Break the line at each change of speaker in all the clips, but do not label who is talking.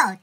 now.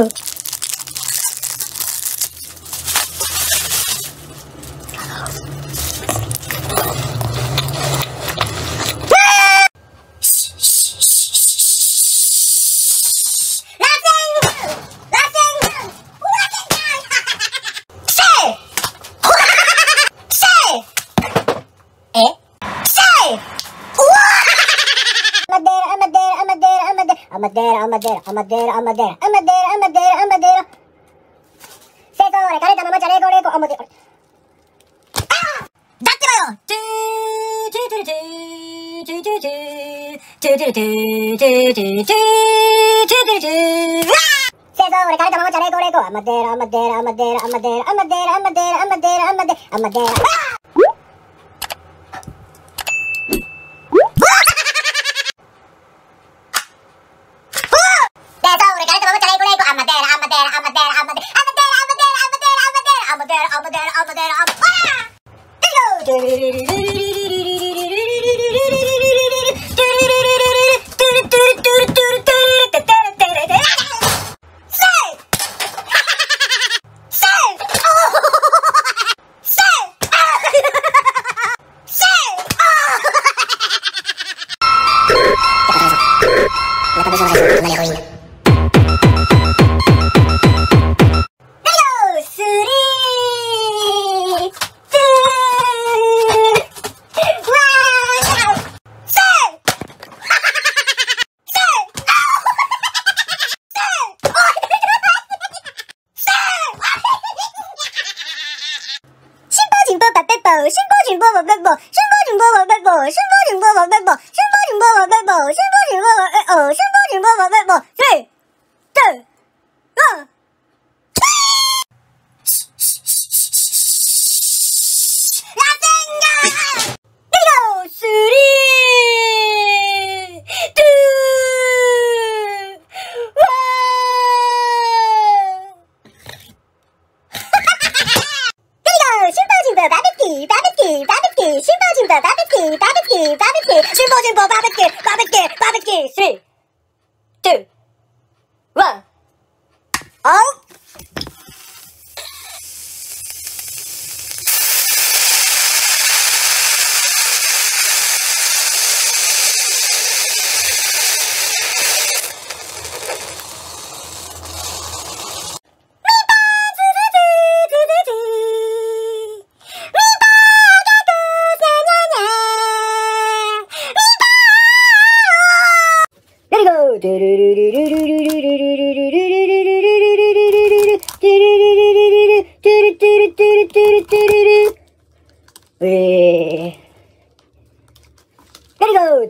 Thank you. Amadera, amadera, amadera, amadera, amadera, amadera, amadera. Se corre, careta, mamá, chaleco, leco, amadera. ¡Ah! ¡Date malo! ¡Tú, tú, tú, tú, tú, tú, tú, tú, tú, tú, tú, tú, tú, tú, Se corre, careta, mamá, chaleco, leco, amadera, amadera, amadera, amadera, amadera, amadera, amadera, amadera, amadera, amadera. ¡Ah! up there, up there, up. Ah! 뭐, 뭐, 둘, 둘, 어! 라생가! 비로 쓰리! 두! 슈퍼준거 바베큐 바베큐 바베큐 슈퍼준거 바베큐 바베큐 바베큐 슈퍼준거 바베큐 바베큐 바베큐 3 two, one. Oh! There it go.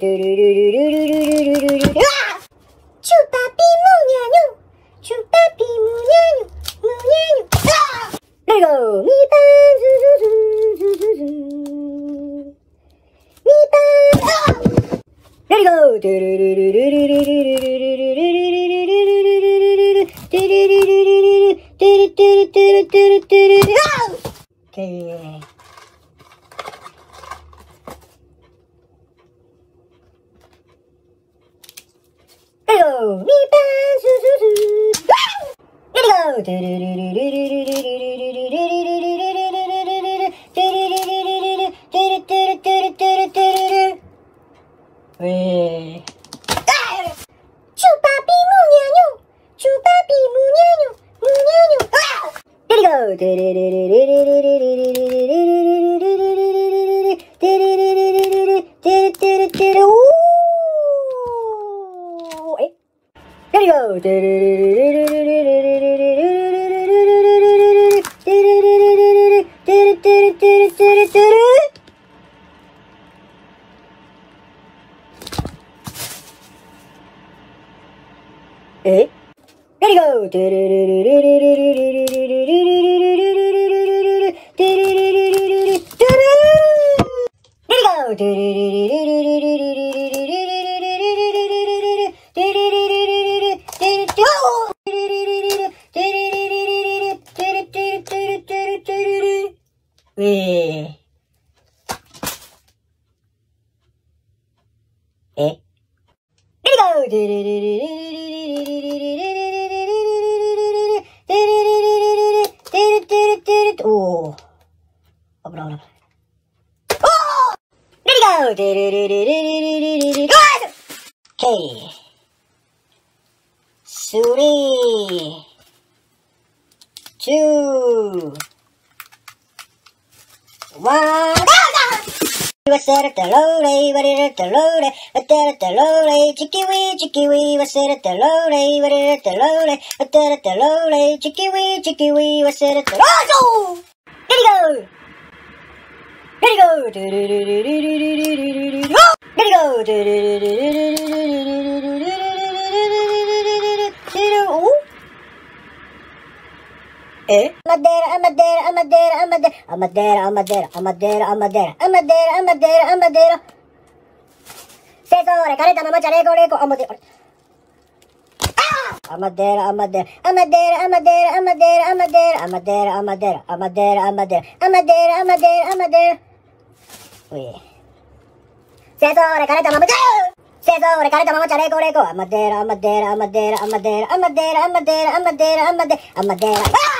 Chupa pimunhano. Chupa pimunhano. Munhano. Let it go. Okay. There we go. There we go. Ooh, hey. There you go. Eh? There you go. Oh. Open, open, open. Oh! Go! Okay. Three. Two. One. Chicky Wadirataloray, chicky Chikiwi, Chikiwi, Wasarataloray, Wadirataloray, Watarataloray, Chikiwi, Chikiwi, Wasarataloray! Here we go! Here we go! Here we go! Madeira, a madeira, a madeira, a madeira, a madeira, a madeira, a madeira, a madeira, a madeira, a madeira, a madeira. Tesore, careta, mamma, chaleco, leco, a madeira. A madeira, a madeira, a madeira, a madeira, a madeira, a madeira, a madeira, a madeira, a madeira, a madeira, a madeira, a madeira, a madeira. Ui. Tesore, careta, mamma, chaleco. Careta, mamma, chaleco, leco, a madeira, a madeira, a madeira, a madeira, a madeira, a madeira, a madeira, a madeira, a madeira.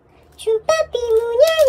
lucu timunya.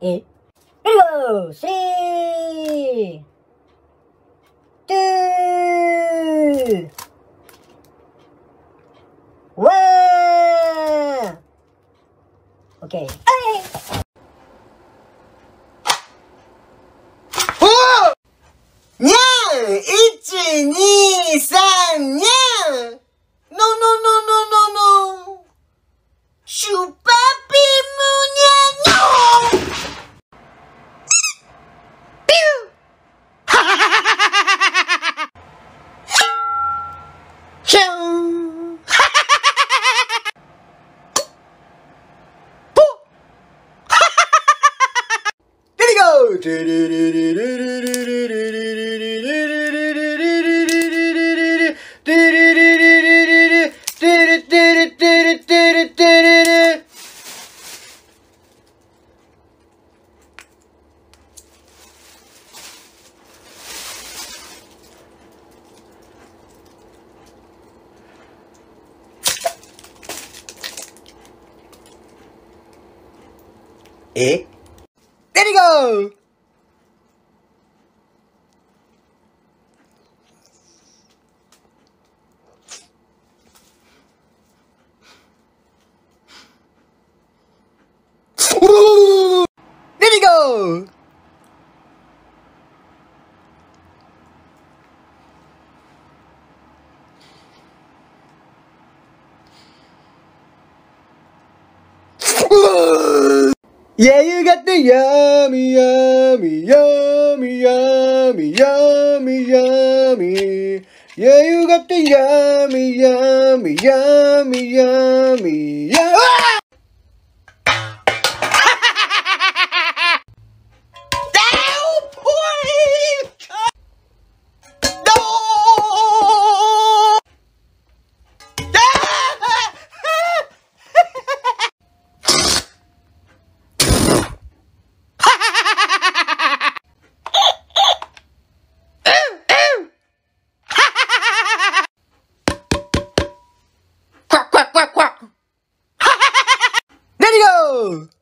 え Okay. はい、
おー、にゃん、一、にゃ。E? Go! Eh? Let it go! Ooh, Let it go! Yeah, you got the yummy, yummy, yummy, yummy, yummy, yummy. Yeah, you got the yummy, yummy, yummy, yummy, yummy. Go!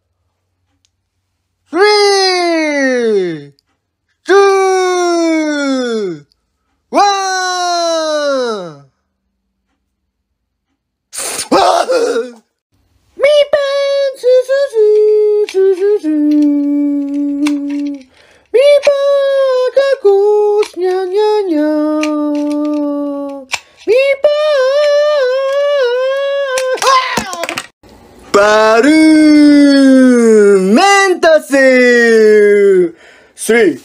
Three,